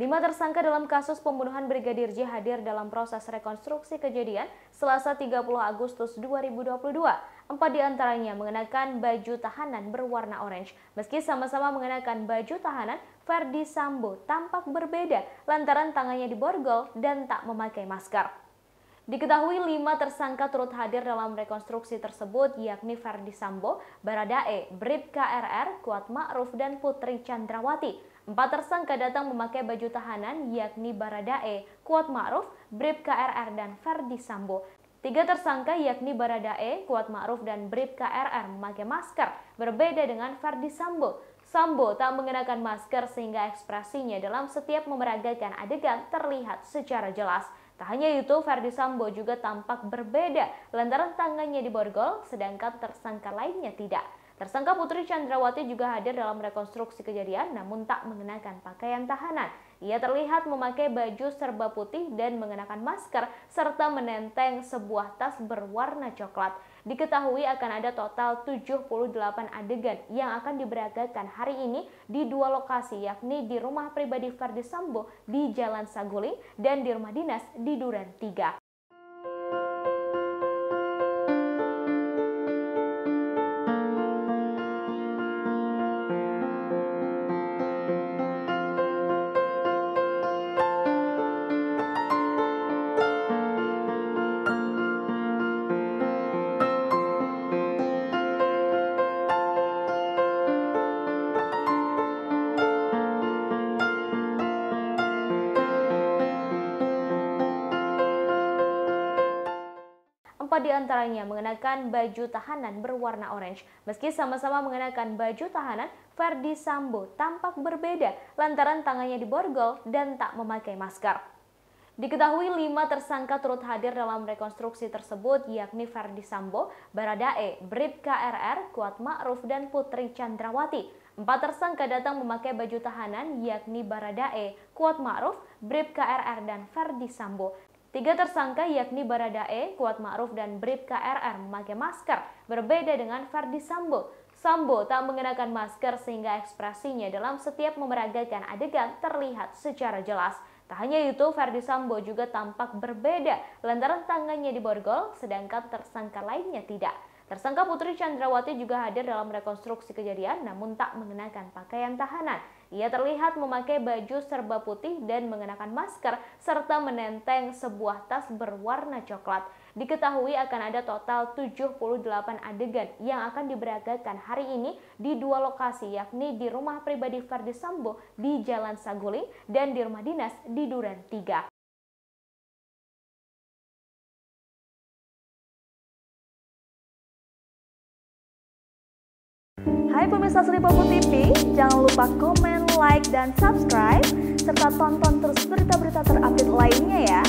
Lima tersangka dalam kasus pembunuhan Brigadir J hadir dalam proses rekonstruksi kejadian Selasa 30 Agustus 2022. Empat di antaranya mengenakan baju tahanan berwarna orange. Meski sama-sama mengenakan baju tahanan, Ferdi Sambo tampak berbeda lantaran tangannya diborgol dan tak memakai masker. Diketahui lima tersangka turut hadir dalam rekonstruksi tersebut yakni Ferdi Sambo, Baradae, Brib KRR, Kuat Ma'ruf, dan Putri Chandrawati. Empat tersangka datang memakai baju tahanan yakni Baradae, Kuat Ma'ruf, Brib KRR, dan Ferdi Sambo. Tiga tersangka yakni Baradae, Kuat Ma'ruf, dan Brib KRR memakai masker, berbeda dengan Ferdi Sambo. Sambo tak mengenakan masker sehingga ekspresinya dalam setiap memeragakan adegan terlihat secara jelas. Tak hanya itu, Ferdi Sambo juga tampak berbeda lantaran tangannya diborgol, sedangkan tersangka lainnya tidak. Tersangka Putri Chandrawati juga hadir dalam rekonstruksi kejadian namun tak mengenakan pakaian tahanan. Ia terlihat memakai baju serba putih dan mengenakan masker serta menenteng sebuah tas berwarna coklat. Diketahui akan ada total 78 adegan yang akan diberagakan hari ini di dua lokasi yakni di rumah pribadi Ferdi Sambo di Jalan Saguling dan di rumah dinas di Duren 3. Empat di antaranya mengenakan baju tahanan berwarna orange. Meski sama-sama mengenakan baju tahanan, Ferdi Sambo tampak berbeda lantaran tangannya diborgol dan tak memakai masker. Diketahui lima tersangka turut hadir dalam rekonstruksi tersebut yakni Ferdi Sambo, Baradae, Brib KRR, Kuat Ma'ruf, dan Putri Chandrawati. Empat tersangka datang memakai baju tahanan yakni Baradae, Kuat Ma'ruf, Brib KRR, dan Ferdi Sambo. Tiga tersangka yakni Baradae, Kuat Ma'ruf, dan Brib KRR memakai masker, berbeda dengan Ferdi Sambo. Sambo tak mengenakan masker sehingga ekspresinya dalam setiap memeragakan adegan terlihat secara jelas. Tak hanya itu, Ferdi Sambo juga tampak berbeda lantaran tangannya diborgol, sedangkan tersangka lainnya tidak. Tersangka Putri Chandrawati juga hadir dalam rekonstruksi kejadian namun tak mengenakan pakaian tahanan. Ia terlihat memakai baju serba putih dan mengenakan masker serta menenteng sebuah tas berwarna coklat. Diketahui akan ada total 78 adegan yang akan diberagakan hari ini di dua lokasi yakni di rumah pribadi Ferdi Sambo di Jalan Saguling dan di rumah dinas di Duren 3. Hai pemirsa Sri Popo TV, jangan lupa komen, like, dan subscribe, serta tonton terus berita-berita terupdate lainnya